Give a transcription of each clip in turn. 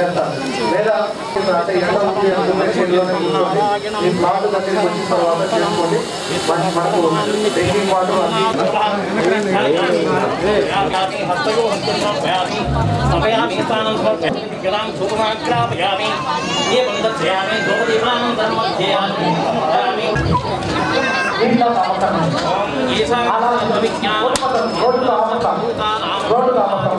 చేస్తారు లేదా అంటే ఎండ ఉంది అనుకునే చేతిలోనే కూర్చోండి ఈ ప్లాట్ దగ్గరికి వచ్చిన తర్వాత చేసుకోండి మన- మనకు డ్రింకింగ్ వాటర్ అన్ని ఇంట్లో కావటం రోడ్డు కావటం రోడ్డు కావటం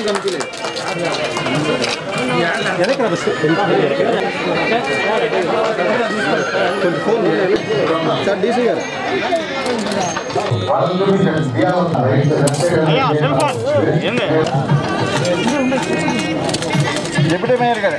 ప్రచోదయాత్ పతి బ్రహ్మ శివో మే డిప్యూటీ మేయర్ గారు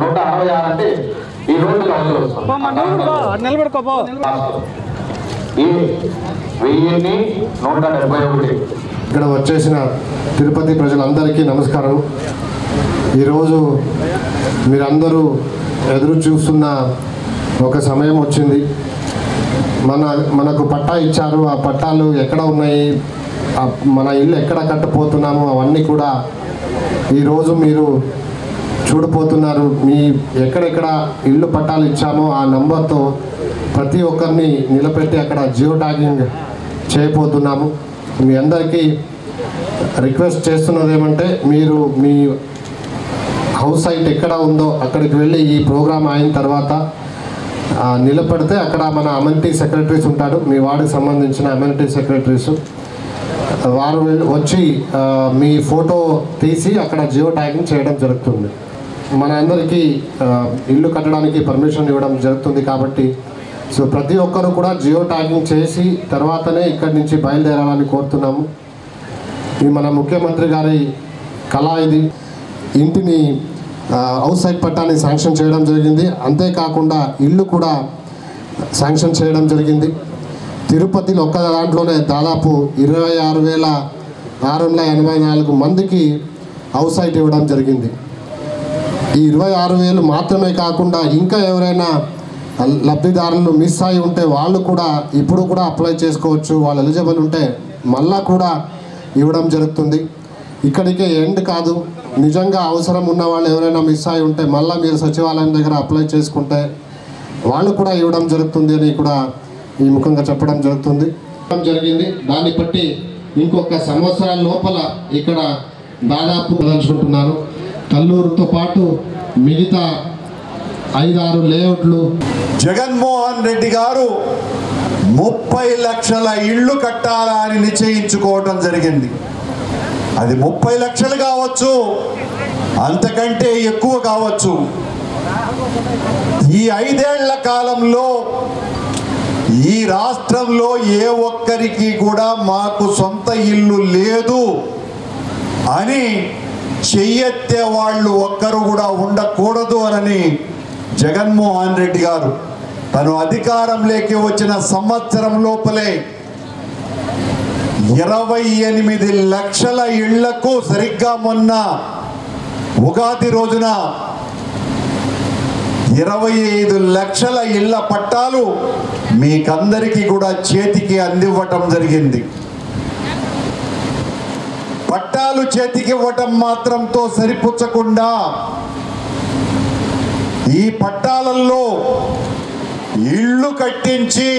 నూట అరవై ఆరు అంటే ఈ రోజు నిలబడుకోపో ఈ వెయ్యిన్ని నూట డెబ్బై ఒకటి ఇక్కడ వచ్చేసిన తిరుపతి ప్రజలందరికీ నమస్కారం. ఈరోజు మీరందరూ ఎదురు చూస్తున్న ఒక సమయం వచ్చింది. మన మనకు పట్టా ఇచ్చారు. ఆ పట్టాలు ఎక్కడ ఉన్నాయి? మన ఇల్లు ఎక్కడ కట్టపోతున్నామో అవన్నీ కూడా ఈరోజు మీరు చూడపోతున్నారు మీ ఎక్కడెక్కడ ఇల్లు పట్టాలు ఇచ్చామో ఆ నంబర్తో ప్రతి ఒక్కరిని నిలబెట్టి అక్కడ జియో ట్యాగింగ్ చేయబోతున్నాము. మీ అందరికీ రిక్వెస్ట్ చేస్తున్నది ఏమంటే మీరు మీ హౌస్ సైట్ ఎక్కడ ఉందో అక్కడికి వెళ్ళి ఈ ప్రోగ్రాం అయిన తర్వాత నిలబడితే అక్కడ మన అమెనిటీ సెక్రటరీస్ ఉంటారు. మీ వార్డుకి సంబంధించిన అమెనిటీ సెక్రటరీస్. వారు వచ్చి మీ ఫోటో తీసి అక్కడ జియో ట్యాగింగ్ చేయడం జరుగుతుంది. మన అందరికీ ఇల్లు కట్టడానికి పర్మిషన్ ఇవ్వడం జరుగుతుంది కాబట్టి సో ప్రతి ఒక్కరు కూడా జియో ట్యాగింగ్ చేసి తర్వాతనే ఇక్కడి నుంచి బయలుదేరాలని కోరుతున్నాము. ఇది మన ముఖ్యమంత్రి గారి కళ ఇది. ఇంటిని ఆ, హౌస్ సైట్ పట్టాన్ని శాంక్షన్ చేయడం జరిగింది. అంతేకాకుండా ఇల్లు కూడా శాంక్షన్ చేయడం జరిగింది. తిరుపతిలో ఒక్క దాంట్లోనే దాదాపు ఇరవై ఆరు వేల ఆరు వందల ఎనభై నాలుగు మందికి హౌస్ సైట్ ఇవ్వడం జరిగింది. ఈ ఇరవై ఆరు వేలు మాత్రమే కాకుండా ఇంకా ఎవరైనా లబ్ధిదారులు మిస్ అయి ఉంటే వాళ్ళు కూడా ఇప్పుడు కూడా అప్లై చేసుకోవచ్చు. వాళ్ళు ఎలిజిబుల్ ఉంటే మళ్ళా కూడా ఇవ్వడం జరుగుతుంది. ఇక్కడికే ఎండ్ కాదు. నిజంగా అవసరం ఉన్న వాళ్ళు ఎవరైనా మిస్ అయి ఉంటే మళ్ళీ మీరు సచివాలయం దగ్గర అప్లై చేసుకుంటే వాళ్ళు కూడా ఇవ్వడం జరుగుతుంది అని కూడా ఈ ముఖంగా చెప్పడం జరుగుతుంది. జరిగింది. దాన్ని బట్టి ఇంకొక సంవత్సరాల లోపల ఇక్కడ దాదాపు దలుచుకుంటున్నారు కల్లూరుతో పాటు మిగతా ఐదారు లేఅవుట్లు. జగన్మోహన్ రెడ్డి గారు ముప్పై లక్షల ఇళ్ళు కట్టాలా అని నిశ్చయించుకోవటం జరిగింది. అది ముప్పై లక్షలు కావచ్చు అంతకంటే ఎక్కువ కావచ్చు. ఈ ఐదేళ్ళ కాలంలో ఈ రాష్ట్రంలో ఏ ఒక్కరికి కూడా మాకు సొంత ఇల్లు లేదు అని చెయ్యెత్తే వాళ్ళు ఒక్కరు కూడా ఉండకూడదు అని జగన్మోహన్ రెడ్డి గారు తను అధికారంలోకి వచ్చిన సంవత్సరం లోపలే ఇరవై ఎనిమిది లక్షల ఇళ్ళకు సరిగ్గా మొన్న ఉగాది రోజున ఇరవై ఐదు లక్షల ఇళ్ళ పట్టాలు మీకందరికీ కూడా చేతికి అందివ్వటం జరిగింది. పట్టాలు చేతికి ఇవ్వటం మాత్రంతో సరిపుచ్చకుండా ఈ పట్టాలల్లో ఇళ్ళు కట్టించి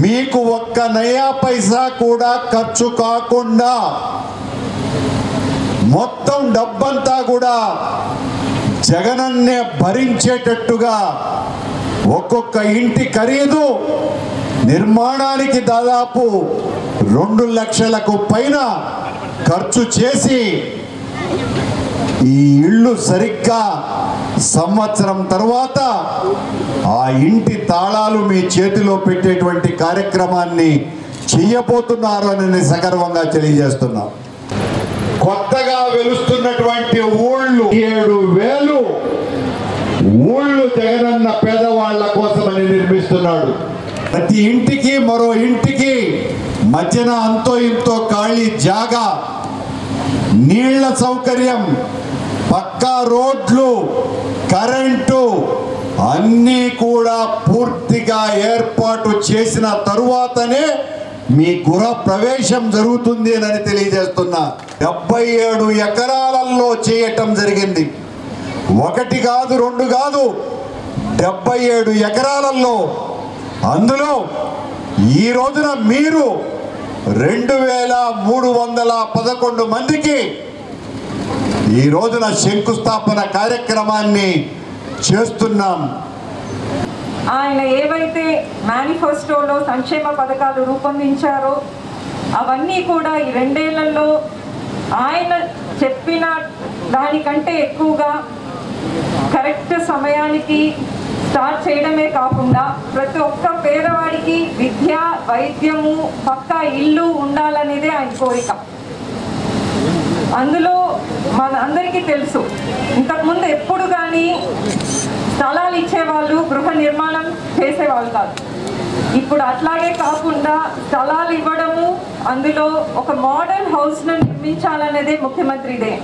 మీకు ఒక్క నయా పైసా కూడా ఖర్చు కాకుండా మొత్తం డబ్బంతా కూడా జగనన్నే భరించేటట్టుగా ఒక్కొక్క ఇంటి ఖరీదు నిర్మాణానికి దాదాపు రెండు లక్షలకు పైన ఖర్చు చేసి ఈ ఇళ్ళు సరిగ్గా సంవత్సరం తర్వాత ఆ ఇంటి తాళాలు మీ చేతిలో పెట్టేటువంటి కార్యక్రమాన్ని చెయ్యబోతున్నారు అని నేను సగర్వంగా తెలియజేస్తున్నాం. కొత్తగా వెలుస్తున్నటువంటి ఊళ్ళు ఏడు వేలు జగనన్న పేదవాళ్ళ కోసమని నిర్మిస్తున్నాడు. ప్రతి ఇంటికి మరో ఇంటికి మధ్యన అంతో ఇంతో ఖాళీ జాగా నీళ్ళ సౌకర్యం పక్కా రోడ్లు కరెంటు అన్నీ కూడా పూర్తిగా ఏర్పాటు చేసిన తరువాతనే మీ గృహ ప్రవేశం జరుగుతుంది అని తెలియజేస్తున్నా. డెబ్బై ఏడు ఎకరాలలో చేయటం జరిగింది. ఒకటి కాదు రెండు కాదు డెబ్బై ఏడు ఎకరాలలో అందులో ఈ రోజున మీరు రెండు వేల మూడు వందల పదకొండు మందికి ఈ రోజున శంకుస్థాపన కార్యక్రమాన్ని చేస్తున్నాం. ఆయన ఏవైతే మేనిఫెస్టోలో సంక్షేమ పథకాలు రూపొందించారో అవన్నీ కూడా ఈ రెండేళ్ళలో ఆయన చెప్పిన దానికంటే ఎక్కువగా కరెక్ట్ సమయానికి స్టార్ట్ చేయడమే కాకుండా ప్రతి ఒక్క పేదవాడికి విద్య వైద్యము పక్కా ఇల్లు ఉండాలనేదే ఆయన కోరిక. అందులో మన అందరికీ తెలుసు ఇంతకుముందు ఎప్పుడు కానీ స్థలాలు ఇచ్చేవాళ్ళు గృహ నిర్మాణం చేసేవాళ్ళు కాదు. ఇప్పుడు అట్లాగే కాకుండా స్థలాలు ఇవ్వడము అందులో ఒక మోడర్న్ హౌస్ను నిర్మించాలనేదే ముఖ్యమంత్రిదే.